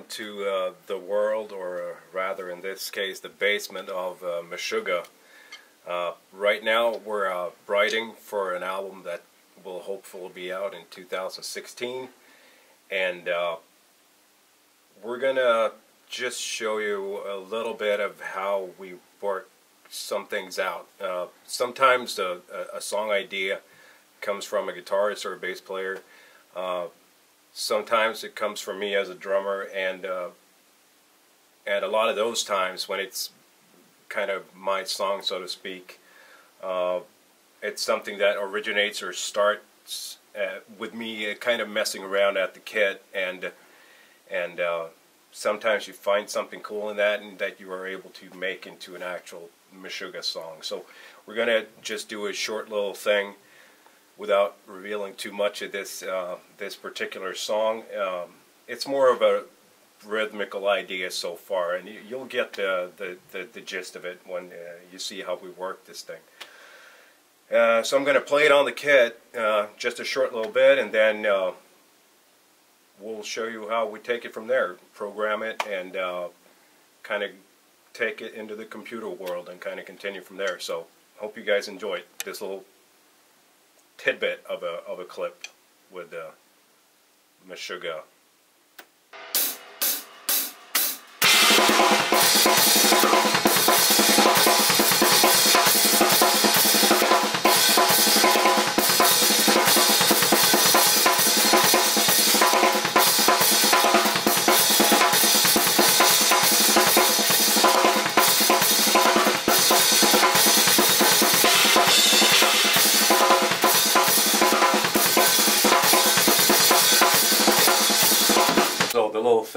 welcome to uh, the world, or uh, rather in this case, the basement of uh, Meshuggah. Uh, right now we're uh, writing for an album that will hopefully be out in 2016 and uh, we're gonna just show you a little bit of how we work some things out. Uh, sometimes a, a, song idea comes from a guitarist or a bass player. Sometimes it comes from me as a drummer and uh, and a lot of those times when it's kind of my song so to speak uh, it's something that originates or starts uh, with me uh, kind of messing around at the kit and and uh, sometimes you find something cool in that and that you are able to make into an actual Meshuggah song. So we're gonna just do a short little thing without revealing too much of this uh, this particular song. Um, it's more of a rhythmical idea so far, and you, will get the, the, the, the, gist of it when uh, you see how we work this thing. Uh, so I'm going to play it on the kit uh, just a short little bit, and then uh, we'll show you how we take it from there, program it, and uh, kind of take it into the computer world and kind of continue from there. So hope you guys enjoyed this little tidbit of a, of a clip with uh, Meshuggah.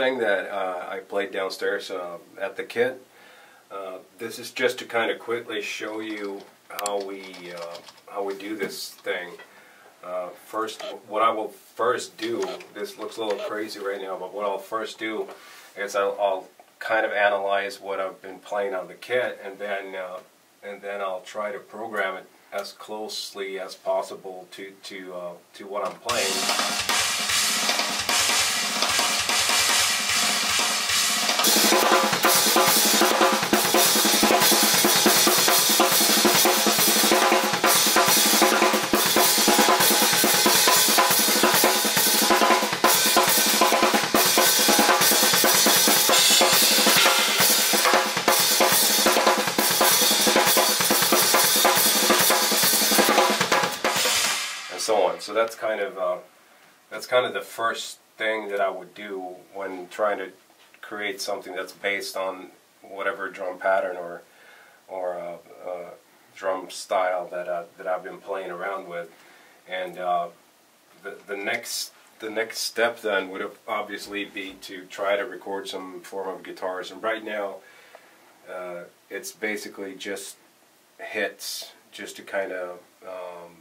Thing that uh, I played downstairs uh, at the kit. Uh, this is just to kind of quickly show you how we uh, how we do this thing. Uh, first, what I will first do, this looks a little crazy right now, but what I'll first do is I'll, I'll kind of analyze what I've been playing on the kit, and then uh, and then I'll try to program it as closely as possible to to to what I'm playing. So that's kind of uh, that's kind of the first thing that I would do when trying to create something that's based on whatever drum pattern or or uh, uh, drum style that I, that I've been playing around with. And uh, the the next the next step then would obviously be to try to record some form of guitars. And right now, uh, it's basically just hits, just to kind of um,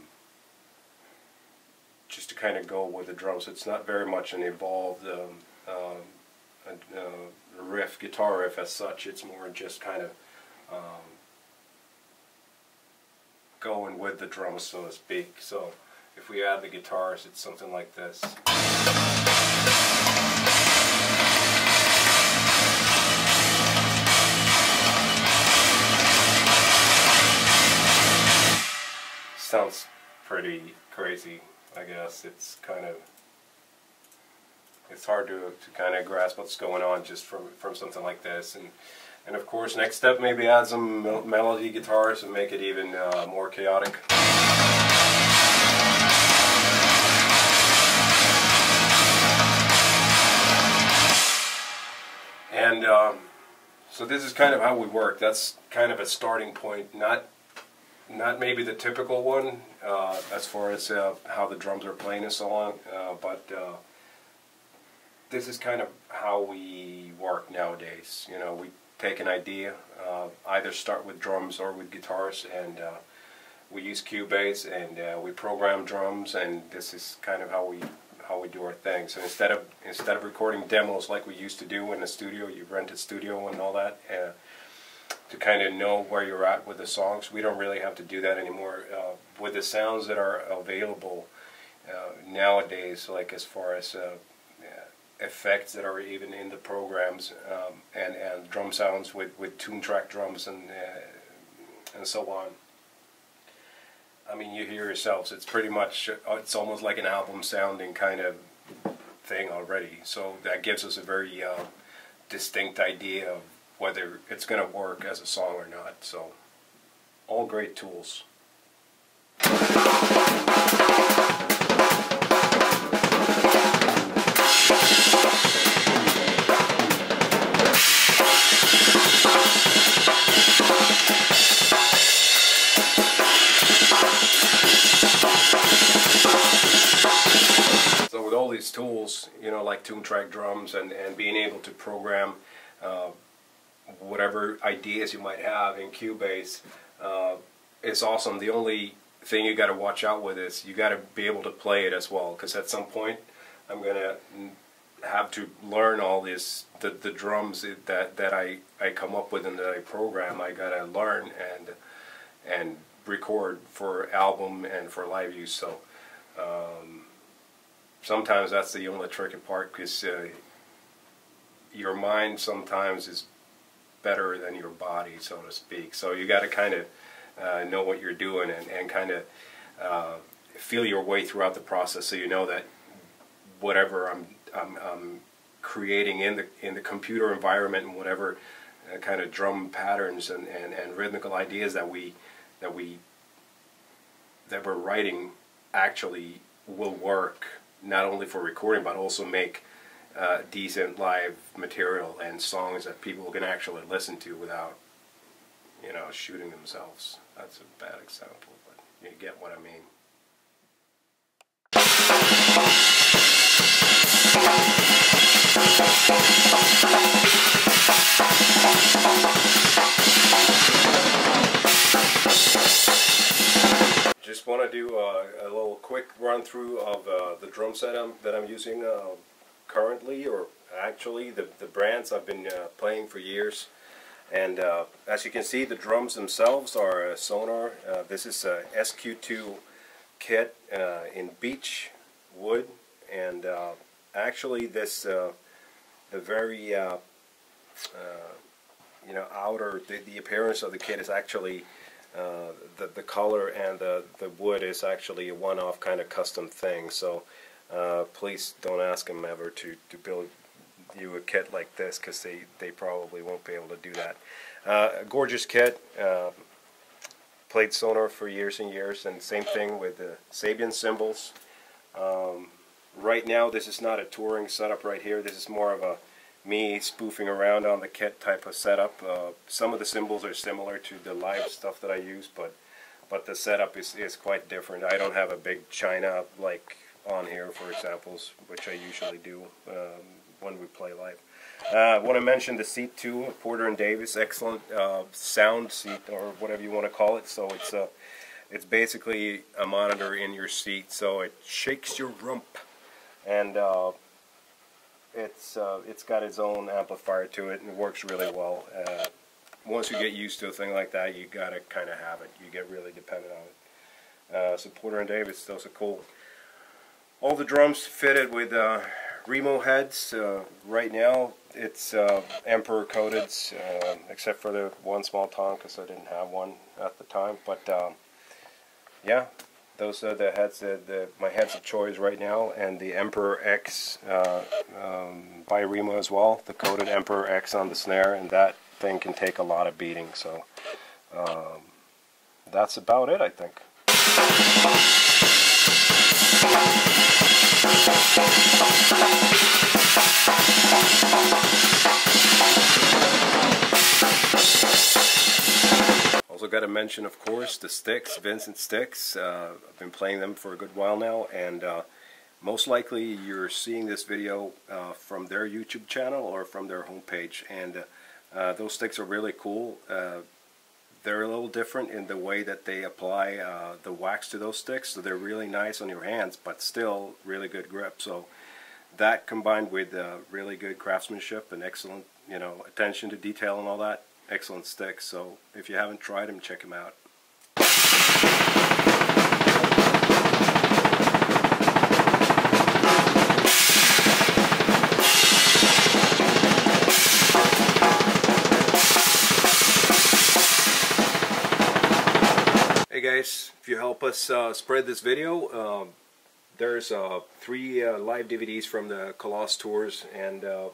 just to kind of go with the drums. It's not very much an evolved um, uh, uh, riff, guitar riff as such. It's more just kind of um, going with the drums, so to speak. So if we add the guitars, it's something like this. Sounds pretty crazy. I guess it's kind of it's hard to, to kind of grasp what's going on just from from something like this. And and of course next step maybe add some mel melody guitars and make it even uh, more chaotic. And um, so this is kind of how we work. That's kind of a starting point not not maybe the typical one uh, as far as uh, how the drums are playing and so on, uh, but uh, this is kind of how we work nowadays. You know, we take an idea, uh, either start with drums or with guitars, and uh, we use Cubase and we program drums, and this is kind of how we how we do our thing. So instead of instead of recording demos like we used to do in the studio, you rent a studio and all that to kind of know where you're at with the songs. We don't really have to do that anymore. Uh, with the sounds that are available uh, nowadays, like as far as uh, effects that are even in the programs um, and, and drum sounds with, with Toontrack drums and, uh, and so on. I mean, you hear yourselves, it's pretty much, uh, it's almost like an album sounding kind of thing already. So that gives us a very uh, distinct idea of whether it's going to work as a song or not. So, all great tools. So with all these tools, you know, like Toontrack drums and, and being able to program uh, whatever ideas you might have in Cubase, uh, it's awesome. The only thing you got to watch out with is you got to be able to play it as well, because at some point I'm going to have to learn all this the the drums that that I I come up with and that I program. I got to learn and and record for album and for live use. So. Um, sometimes that's the only tricky part because uh, your mind sometimes is better than your body, so to speak. So you got to kind of uh, know what you're doing and, and kind of uh, feel your way throughout the process, so you know that whatever I'm, I'm, I'm creating in the in the computer environment and whatever uh, kind of drum patterns and, and, and rhythmical ideas that we that we that we're writing actually will work not only for recording but also make uh, decent live material and songs that people can actually listen to without, you know, shooting themselves. That's a bad example, but you get what I mean. Just want to do a, a, little quick run through of uh, the drum set I'm, that I'm using uh, currently, or actually the, the brands I've been uh, playing for years. And uh, as you can see, the drums themselves are a Sonor. Uh, this is a SQ2 kit uh, in beech wood, and uh, actually this the very you know outer the, the appearance of the kit is actually the the color and the the wood is actually a one-off kind of custom thing. So uh, please don't ask them ever to, to build you a kit like this because they, they probably won't be able to do that. Uh, a gorgeous kit. Uh, played Sonor for years and years and same thing with the Sabian cymbals. Um, right now this is not a touring setup right here. This is more of a me spoofing around on the kit type of setup. Uh, some of the cymbals are similar to the live stuff that I use but but the setup is, is quite different. I don't have a big china like on here for examples, which I usually do um, when we play live. Uh, I want to mention the seat too, Porter and Davis, excellent uh, sound seat or whatever you want to call it. So it's a, uh, it's basically a monitor in your seat, so it shakes your rump, and uh, it's uh, it's got its own amplifier to it, and it works really well. Uh, once you get used to a thing like that, you gotta kind of have it. You get really dependent on it. so Porter and Davis, those are cool. All the drums fitted with uh, Remo heads. Uh, right now it's uh, Emperor coated, uh, except for the one small tom because I didn't have one at the time. But um, yeah, those are the heads, that the, my heads of choice right now, and the Emperor X uh, um, by Remo as well, the coated Emperor X on the snare, and that thing can take a lot of beating. So um, that's about it, I think. Also got to mention, of course, the sticks, Wincent sticks. Uh, I've been playing them for a good while now, and uh, most likely you're seeing this video uh, from their YouTube channel or from their homepage. And uh, those sticks are really cool. They're a little different in the way that they apply uh, the wax to those sticks, so they're really nice on your hands, but still really good grip. So that combined with uh, really good craftsmanship and excellent, you know, attention to detail and all that, excellent sticks. So if you haven't tried them, check them out. Help us uh, spread this video. Um, there's uh, three uh, live DVDs from the Koloss tours and uh,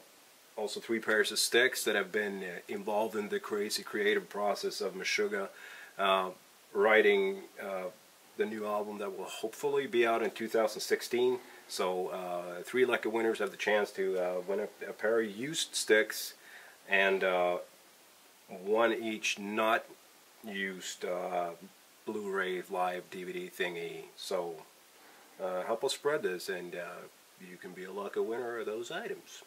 also three pairs of sticks that have been uh, involved in the crazy creative process of Meshuggah uh, writing the new album that will hopefully be out in 2016. So three lucky winners have the chance to win a, a, pair of used sticks and one each not used Blu-ray live DVD thingy. So uh, help us spread this and uh, you can be a lucky winner of those items.